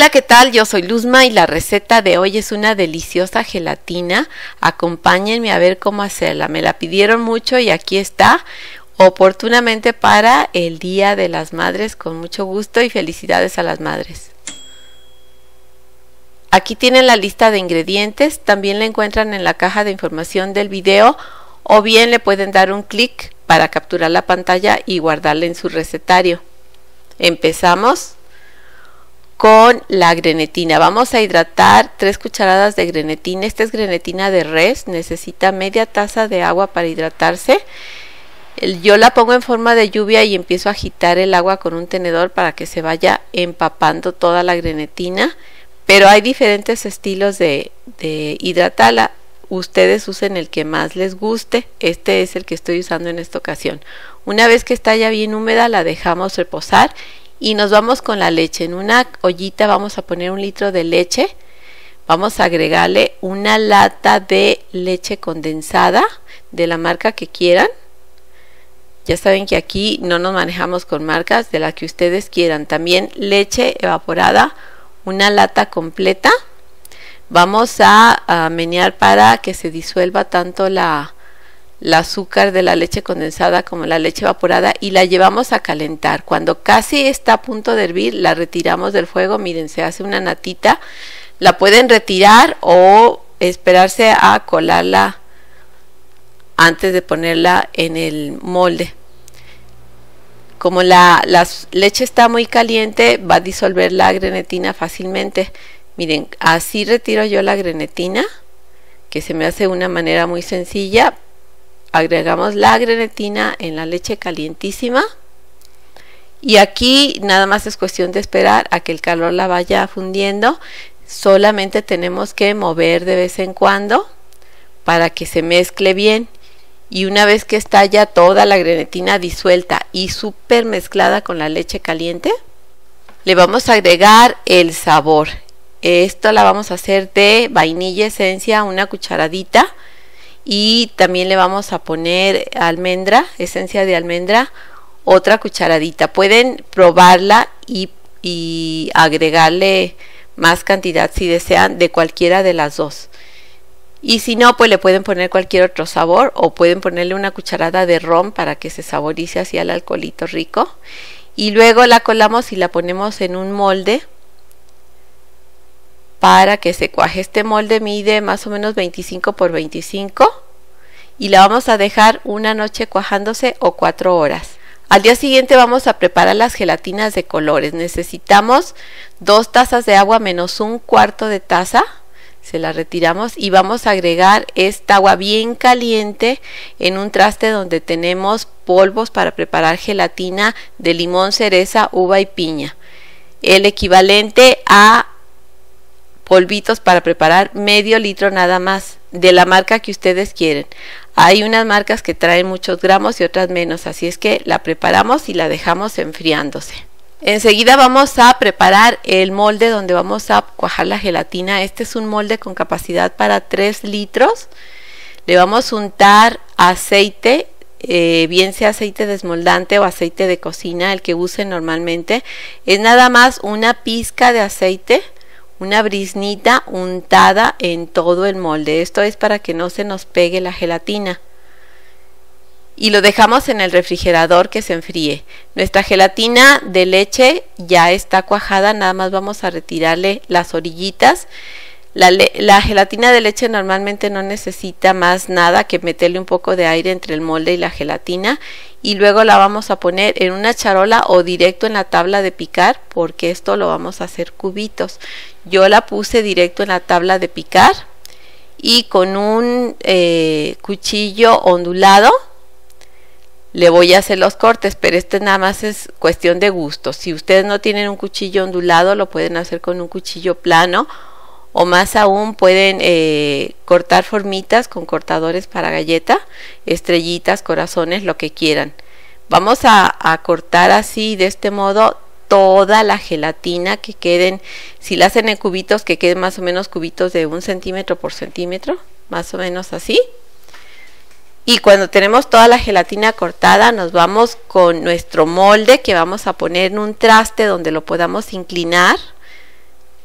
Hola, ¿qué tal? Yo soy Luzma y la receta de hoy es una deliciosa gelatina. Acompáñenme a ver cómo hacerla. Me la pidieron mucho y aquí está oportunamente para el Día de las Madres con mucho gusto y felicidades a las madres. Aquí tienen la lista de ingredientes, también la encuentran en la caja de información del video o bien le pueden dar un clic para capturar la pantalla y guardarla en su recetario. Empezamos con la grenetina. Vamos a hidratar 3 cucharadas de grenetina. Esta es grenetina de res, necesita media taza de agua para hidratarse. Yo la pongo en forma de lluvia y empiezo a agitar el agua con un tenedor para que se vaya empapando toda la grenetina. Pero hay diferentes estilos de, de hidratarla. Ustedes usen el que más les guste. Este es el que estoy usando en esta ocasión. Una vez que está ya bien húmeda, la dejamos reposar y nos vamos con la leche. En una ollita vamos a poner un litro de leche. Vamos a agregarle una lata de leche condensada de la marca que quieran. Ya saben que aquí no nos manejamos con marcas de la que ustedes quieran. También leche evaporada, una lata completa. Vamos a, a menear para que se disuelva tanto la, el azúcar de la leche condensada como la leche evaporada y la llevamos a calentar. Cuando casi está a punto de hervir, la retiramos del fuego. Miren, se hace una natita. La pueden retirar o esperarse a colarla antes de ponerla en el molde. Como la, la leche está muy caliente, va a disolver la grenetina fácilmente. Miren, así retiro yo la grenetina, que se me hace una manera muy sencilla, agregamos la grenetina en la leche calientísima. Y aquí nada más es cuestión de esperar a que el calor la vaya fundiendo. Solamente tenemos que mover de vez en cuando para que se mezcle bien. Y una vez que está ya toda la grenetina disuelta y súper mezclada con la leche caliente le vamos a agregar el sabor. Esto la vamos a hacer de vainilla esencia una cucharadita y también le vamos a poner almendra, esencia de almendra, otra cucharadita. Pueden probarla y, y agregarle más cantidad si desean de cualquiera de las dos. Y si no, pues le pueden poner cualquier otro sabor o pueden ponerle una cucharada de ron para que se saborice así al alcoholito rico. Y luego la colamos y la ponemos en un molde para que se cuaje. Este molde mide más o menos 25 por 25 y la vamos a dejar una noche cuajándose o cuatro horas. Al día siguiente vamos a preparar las gelatinas de colores. Necesitamos dos tazas de agua menos un cuarto de taza. Se la retiramos y vamos a agregar esta agua bien caliente en un traste donde tenemos polvos para preparar gelatina de limón, cereza, uva y piña. El equivalente a polvitos para preparar medio litro nada más de la marca que ustedes quieren. Hay unas marcas que traen muchos gramos y otras menos, así es que la preparamos y la dejamos enfriándose. Enseguida vamos a preparar el molde donde vamos a cuajar la gelatina. Este es un molde con capacidad para 3 litros. Le vamos a untar aceite, eh, bien sea aceite desmoldante o aceite de cocina, el que use normalmente. Es nada más una pizca de aceite una brisnita untada en todo el molde. Esto es para que no se nos pegue la gelatina. Y lo dejamos en el refrigerador que se enfríe. Nuestra gelatina de leche ya está cuajada, nada más vamos a retirarle las orillitas la, gelatina de leche normalmente no necesita más nada que meterle un poco de aire entre el molde y la gelatina y luego la vamos a poner en una charola o directo en la tabla de picar porque esto lo vamos a hacer cubitos. Yo la puse directo en la tabla de picar y con un eh, cuchillo ondulado le voy a hacer los cortes, pero este nada más es cuestión de gusto. Si ustedes no tienen un cuchillo ondulado, lo pueden hacer con un cuchillo plano o más aún pueden eh, cortar formitas con cortadores para galleta, estrellitas, corazones, lo que quieran. Vamos a, cortar así de este modo toda la gelatina que queden, si la hacen en cubitos, que queden más o menos cubitos de un centímetro por centímetro, más o menos así. Y cuando tenemos toda la gelatina cortada, nos vamos con nuestro molde que vamos a poner en un traste donde lo podamos inclinar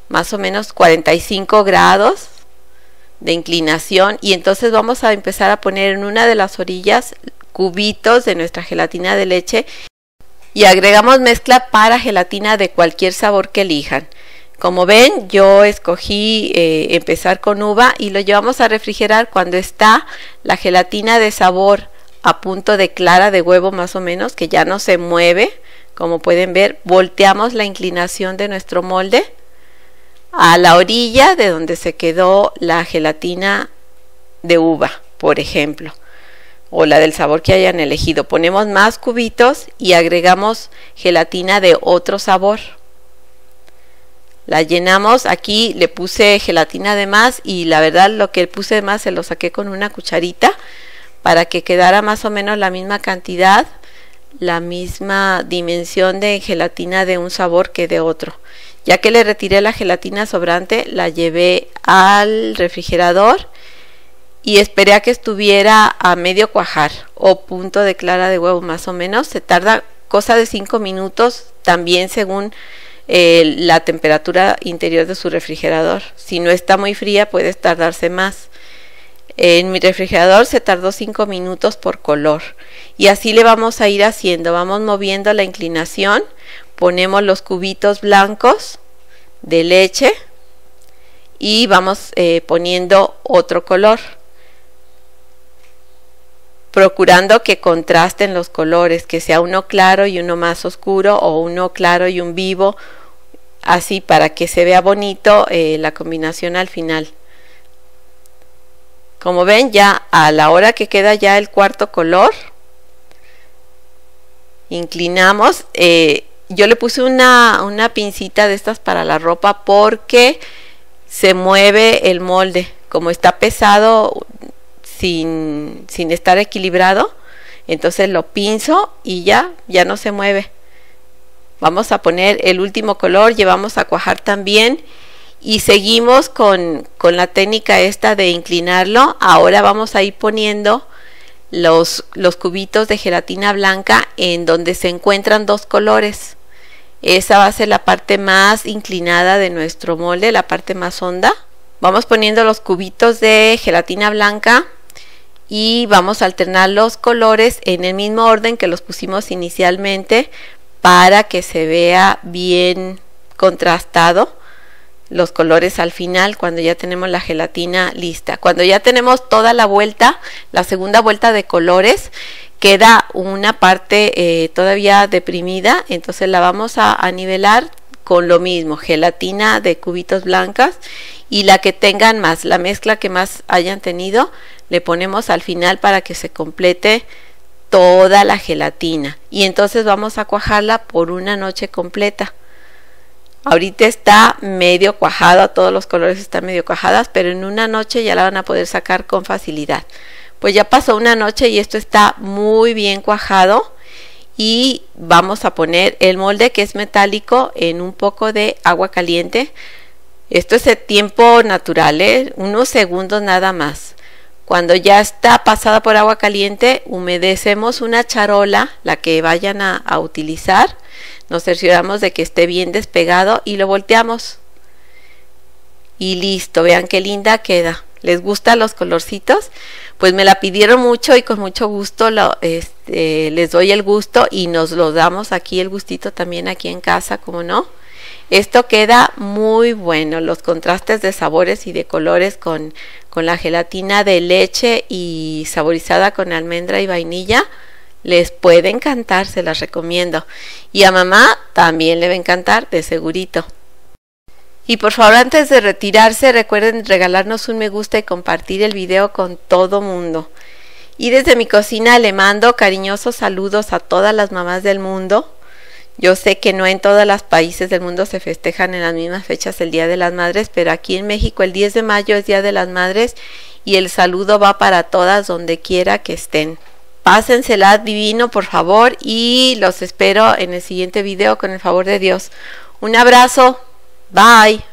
más o menos 45 grados de inclinación y entonces vamos a empezar a poner en una de las orillas cubitos de nuestra gelatina de leche y agregamos mezcla para gelatina de cualquier sabor que elijan. Como ven, yo escogí eh, empezar con uva y lo llevamos a refrigerar cuando está la gelatina de sabor a punto de clara de huevo más o menos, que ya no se mueve. Como pueden ver, volteamos la inclinación de nuestro molde a la orilla de donde se quedó la gelatina de uva, por ejemplo, o la del sabor que hayan elegido. Ponemos más cubitos y agregamos gelatina de otro sabor. La llenamos, aquí le puse gelatina de más y la verdad lo que puse de más se lo saqué con una cucharita para que quedara más o menos la misma cantidad, la misma dimensión de gelatina de un sabor que de otro. Ya que le retiré la gelatina sobrante, la llevé al refrigerador y esperé a que estuviera a medio cuajar o punto de clara de huevo más o menos. Se tarda cosa de 5 minutos también según eh, la temperatura interior de su refrigerador. Si no está muy fría puede tardarse más. En mi refrigerador se tardó 5 minutos por color y así le vamos a ir haciendo. Vamos moviendo la inclinación ponemos los cubitos blancos de leche y vamos eh, poniendo otro color procurando que contrasten los colores que sea uno claro y uno más oscuro o uno claro y un vivo así para que se vea bonito eh, la combinación al final como ven ya a la hora que queda ya el cuarto color inclinamos eh, yo le puse una, una pincita de estas para la ropa porque se mueve el molde. Como está pesado sin, sin estar equilibrado, entonces lo pinzo y ya, ya no se mueve. Vamos a poner el último color, llevamos a cuajar también y seguimos con, con la técnica esta de inclinarlo. Ahora vamos a ir poniendo los, los cubitos de gelatina blanca en donde se encuentran dos colores. Esa va a ser la parte más inclinada de nuestro molde, la parte más honda. Vamos poniendo los cubitos de gelatina blanca y vamos a alternar los colores en el mismo orden que los pusimos inicialmente para que se vea bien contrastado los colores al final cuando ya tenemos la gelatina lista. Cuando ya tenemos toda la vuelta, la segunda vuelta de colores, queda una parte eh, todavía deprimida, entonces la vamos a, a, nivelar con lo mismo, gelatina de cubitos blancas y la que tengan más, la mezcla que más hayan tenido, le ponemos al final para que se complete toda la gelatina y entonces vamos a cuajarla por una noche completa. Ahorita está medio cuajada, todos los colores están medio cuajadas, pero en una noche ya la van a poder sacar con facilidad. Pues ya pasó una noche y esto está muy bien cuajado y vamos a poner el molde que es metálico en un poco de agua caliente. Esto es el tiempo natural, ¿eh? unos segundos nada más. Cuando ya está pasada por agua caliente, humedecemos una charola, la que vayan a, a utilizar nos cercioramos de que esté bien despegado y lo volteamos. Y listo, vean qué linda queda. ¿Les gustan los colorcitos? Pues me la pidieron mucho y con mucho gusto este, les doy el gusto y nos lo damos aquí el gustito también aquí en casa, como no. Esto queda muy bueno, los contrastes de sabores y de colores con, con la gelatina de leche y saborizada con almendra y vainilla les puede encantar, se las recomiendo. Y a mamá también le va a encantar, de segurito. Y por favor, antes de retirarse, recuerden regalarnos un me gusta y compartir el video con todo mundo. Y desde mi cocina le mando cariñosos saludos a todas las mamás del mundo. Yo sé que no en todos los países del mundo se festejan en las mismas fechas el Día de las Madres, pero aquí en México el 10 de mayo es Día de las Madres y el saludo va para todas donde quiera que estén. Pásensela divino, por favor, y los espero en el siguiente video con el favor de Dios. Un abrazo. Bye.